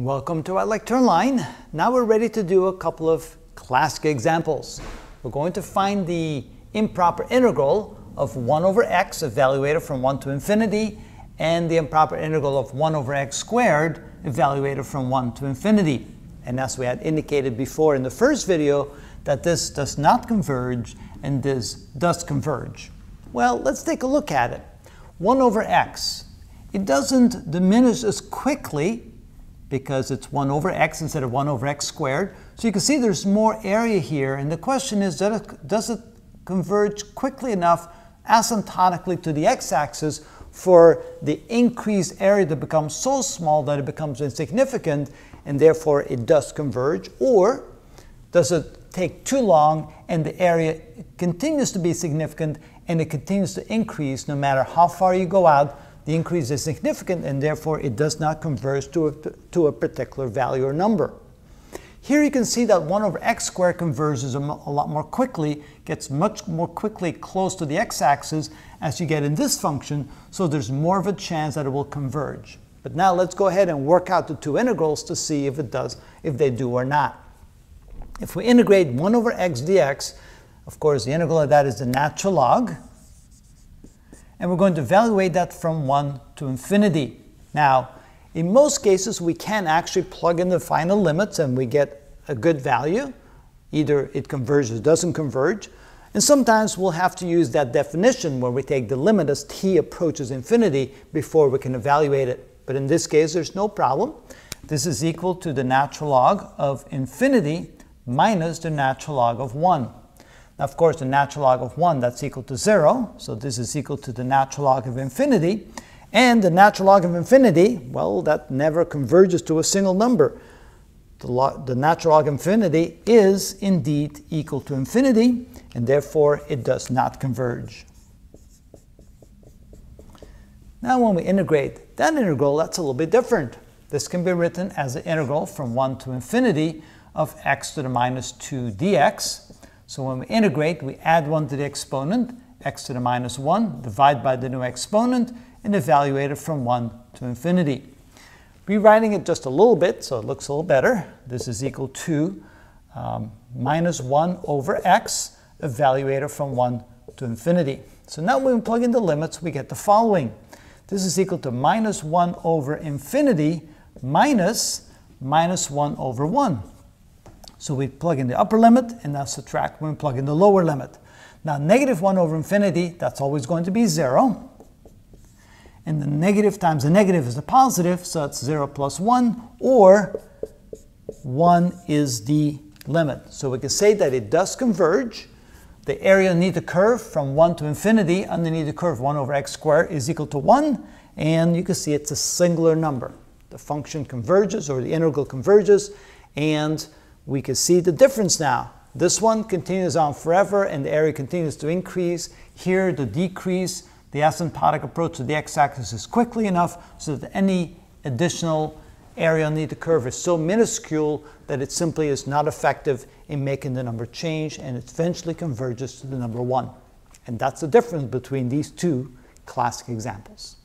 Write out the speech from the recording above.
Welcome to ilectureonline. Now we're ready to do a couple of classic examples. We're going to find the improper integral of 1 over x evaluated from 1 to infinity and the improper integral of 1 over x squared evaluated from 1 to infinity. And as we had indicated before in the first video, that this does not converge and this does converge. Well, let's take a look at it. 1 over x. It doesn't diminish as quickly because it's 1 over x instead of 1 over x squared. So you can see there's more area here, and the question is, does it, converge quickly enough asymptotically to the x-axis for the increased area to become so small that it becomes insignificant, and therefore it does converge, or does it take too long and the area continues to be significant and it continues to increase no matter how far you go out, the increase is significant and therefore it does not converge to a, to a particular value or number. Here you can see that 1 over x squared converges a, a lot more quickly, gets much more quickly close to the x-axis as you get in this function, so there's more of a chance that it will converge. But now let's go ahead and work out the two integrals to see if it does, if they do or not. If we integrate 1 over x dx, of course, the integral of that is the natural log. And we're going to evaluate that from 1 to infinity. Now, in most cases, we can actually plug in the final limits and we get a good value. Either it converges or doesn't converge. And sometimes we'll have to use that definition where we take the limit as t approaches infinity before we can evaluate it. But in this case, there's no problem. This is equal to the natural log of infinity minus the natural log of 1. Of course, the natural log of 1, that's equal to 0. So this is equal to the natural log of infinity. And the natural log of infinity, well, that never converges to a single number. The, log, the natural log of infinity is indeed equal to infinity, and therefore it does not converge. Now when we integrate that integral, that's a little bit different. This can be written as the integral from 1 to infinity of x to the minus 2 dx. So when we integrate, we add 1 to the exponent, x to the minus 1, divide by the new exponent, and evaluate it from 1 to infinity. Rewriting it just a little bit so it looks a little better, this is equal to um, minus 1 over x, evaluated from 1 to infinity. So now when we plug in the limits, we get the following. This is equal to minus 1 over infinity minus minus 1 over 1. So we plug in the upper limit and now subtract when we plug in the lower limit. Now negative 1 over infinity, that's always going to be 0. And the negative times the negative is the positive, so it's 0 plus 1, or 1 is the limit. So we can say that it does converge. The area underneath the curve from 1 to infinity underneath the curve 1 over x squared is equal to 1, and you can see it's a singular number. The function converges, or the integral converges, and we can see the difference now. This one continues on forever and the area continues to increase. Here the decrease, the asymptotic approach to the x-axis is quickly enough so that any additional area underneath the curve is so minuscule that it simply is not effective in making the number change and it eventually converges to the number 1. And that's the difference between these two classic examples.